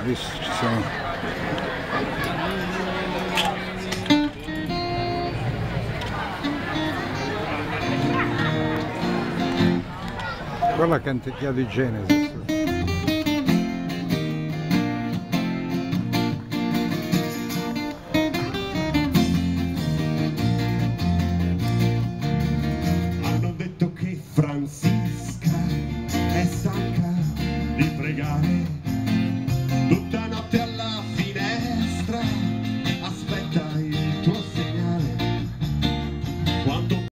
Adesso ci siamo. Quella canticchia di Genesi. Francisca è stanca di pregare